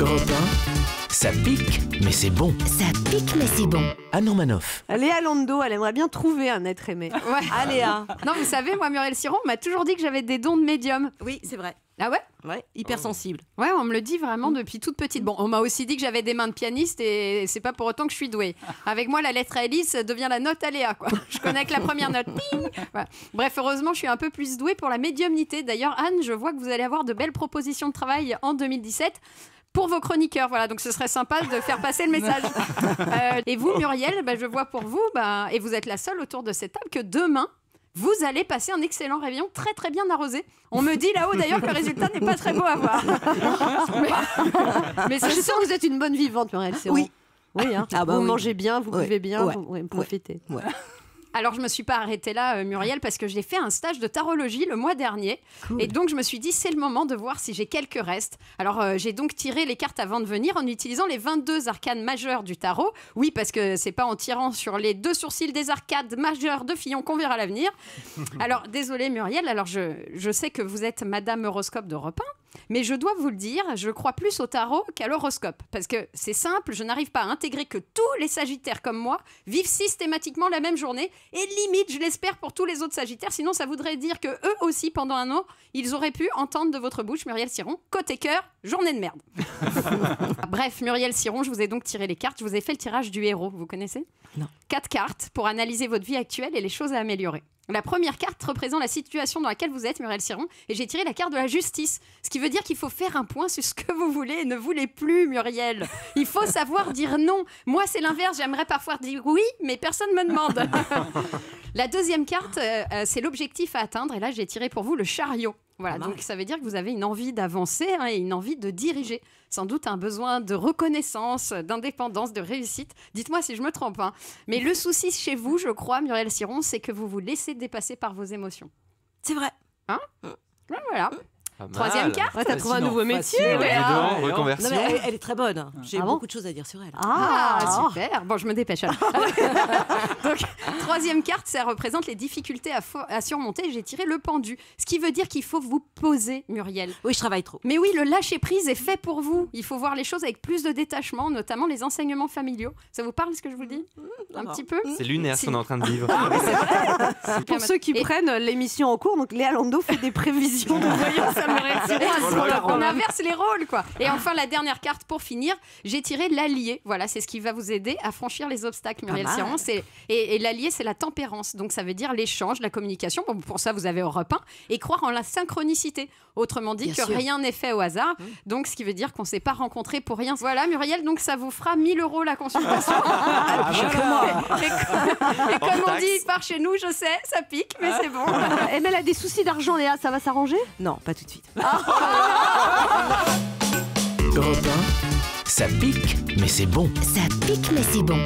Europe 1, ça pique, mais c'est bon. Ça pique, mais c'est bon. Anne Romanoff. Léa Lando, elle aimerait bien trouver un être aimé. Ouais. Ah Léa Non, vous savez, moi, Muriel Siron m'a toujours dit que j'avais des dons de médium. Oui, c'est vrai. Ah ouais? Ouais, hypersensible. Ouais, on me le dit vraiment depuis toute petite. Bon, on m'a aussi dit que j'avais des mains de pianiste et c'est pas pour autant que je suis douée. Avec moi, la lettre à Alice devient la note à Léa, quoi. Je connais que la première note. Ping. Bref, heureusement, je suis un peu plus douée pour la médiumnité. D'ailleurs, Anne, je vois que vous allez avoir de belles propositions de travail en 2017 pour vos chroniqueurs. Voilà, donc ce serait sympa de faire passer le message. Euh, et vous, Muriel, bah, je vois pour vous, bah, et vous êtes la seule autour de cette table, que demain, vous allez passer un excellent réveillon très très bien arrosé. On me dit là-haut d'ailleurs que le résultat n'est pas très beau à voir. mais mais Je suis sûre que vous êtes une bonne vivante, Muriel. c'est Oui. bon. Oui, hein. Ah bah vous oui. mangez bien, vous Ouais. buvez bien, Ouais. vous ouais, profitez. Alors je me suis pas arrêtée là, euh, Muriel, parce que j'ai fait un stage de tarologie le mois dernier, et donc je me suis dit c'est le moment de voir si j'ai quelques restes. Alors euh, j'ai donc tiré les cartes avant de venir en utilisant les 22 arcanes majeures du tarot. Oui, parce que c'est pas en tirant sur les deux sourcils des arcades majeures de Fillon qu'on verra l'avenir. Alors désolée Muriel, alors je, je sais que vous êtes Madame Horoscope d'Europe 1, mais je dois vous le dire, je crois plus au tarot qu'à l'horoscope. Parce que c'est simple, je n'arrive pas à intégrer que tous les Sagittaires comme moi vivent systématiquement la même journée. Et limite, je l'espère pour tous les autres Sagittaires. Sinon, ça voudrait dire que eux aussi, pendant un an, ils auraient pu entendre de votre bouche, Muriel Siron, côté cœur, journée de merde. Bref, Muriel Siron, je vous ai donc tiré les cartes. Je vous ai fait le tirage du héros. Vous connaissez? Non. Quatre cartes pour analyser votre vie actuelle et les choses à améliorer. La première carte représente la situation dans laquelle vous êtes, Muriel Siron, et j'ai tiré la carte de la justice. Ce qui veut dire qu'il faut faire un point sur ce que vous voulez et ne voulez plus, Muriel. Il faut savoir dire non. Moi, c'est l'inverse. J'aimerais parfois dire oui, mais personne me demande. la deuxième carte, euh, euh, c'est l'objectif à atteindre, et là, j'ai tiré pour vous le chariot. Voilà, donc ça veut dire que vous avez une envie d'avancer hein, et une envie de diriger. Sans doute un besoin de reconnaissance, d'indépendance, de réussite. Dites-moi si je me trompe. hein. Mais le souci chez vous, je crois, Muriel Siron, c'est que vous vous laissez dépasser par vos émotions. C'est vrai. Ouais, Voilà. Troisième carte. Ouais, t'as trouvé un nouveau métier, Non, mais elle, elle est très bonne. J'ai Ah bon beaucoup de choses à dire sur elle. Ah, super. Bon, je me dépêche. alors. Donc, troisième carte, ça représente les difficultés à, surmonter. J'ai tiré le pendu. Ce qui veut dire qu'il faut vous poser, Muriel. Oui, je travaille trop. Mais oui, le lâcher prise est fait pour vous. Il faut voir les choses avec plus de détachement, notamment les enseignements familiaux. Ça vous parle ce que je vous dis? Un non. petit peu? C'est lunaire ce qu'on est en train de vivre. Pour ceux qui Et- prennent l'émission en cours, donc Léa Lando fait des prévisions de voyance. On, on inverse les rôles, quoi. Et enfin, la dernière carte pour finir, j'ai tiré l'allié. Voilà, c'est ce qui va vous aider à franchir les obstacles, Muriel. Siron. Et, et l'allié, c'est la tempérance. Donc, ça veut dire l'échange, la communication. Bon, pour ça, vous avez Europe 1. Et croire en la synchronicité. Autrement dit, Bien que sûr. Mmh. rien n'est fait au hasard. Donc, ce qui veut dire qu'on ne s'est pas rencontrés pour rien. Voilà, Muriel, donc ça vous fera 1000 euros la consultation. Ah, et, et comme- et comme on dit par chez nous, je sais, ça pique, mais c'est bon. Eh, mais elle a des soucis d'argent, Léa, ça va s'arranger? Non, pas tout de suite. Europe 1, ça pique, mais c'est bon. Ça pique, mais c'est bon.